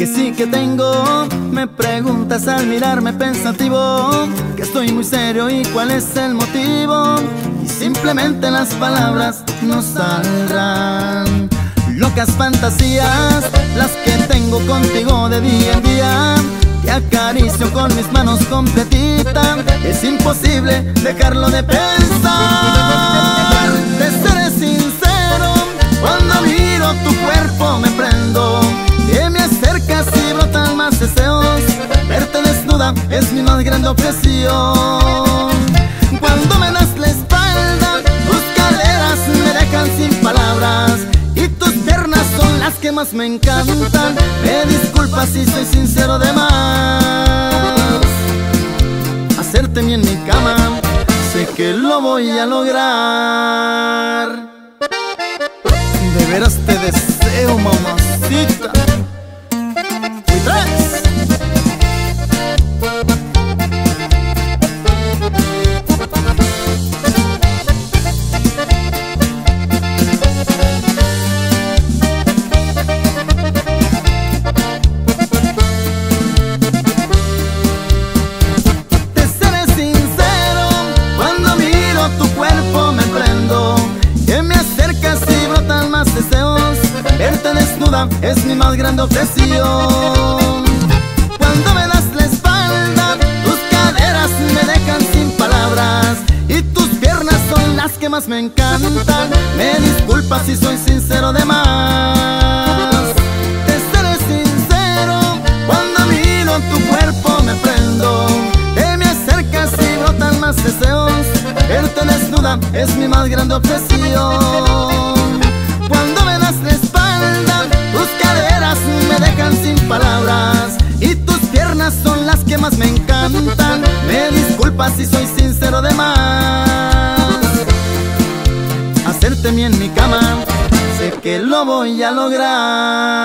que sí que tengo. Me preguntas al mirarme pensativo que estoy muy serio y cuál es el motivo. Y simplemente las palabras no saldrán. Locas fantasías, las que tengo contigo de día en día. Te acaricio con mis manos completitas. Es imposible dejarlo de pensar. Cuando me das la espalda, tus caderas me dejan sin palabras que más me encantan. Me disculpas si soy sincero de más. Hacerte bien en mi cama Sé que lo voy a lograr. De veras te deseo, mamacita es mi más grande obsesión. Cuando me das la espalda, tus caderas me dejan sin palabras. Y tus piernas son las que más me encantan. Me disculpas si soy sincero de más. Te seré sincero, cuando miro tu cuerpo me prendo. Te me acercas y brotan más deseos. Verte desnuda es mi más grande obsesión que más me encantan. Me disculpas si soy sincero de más. Hacerte bien en mi cama, sé que lo voy a lograr.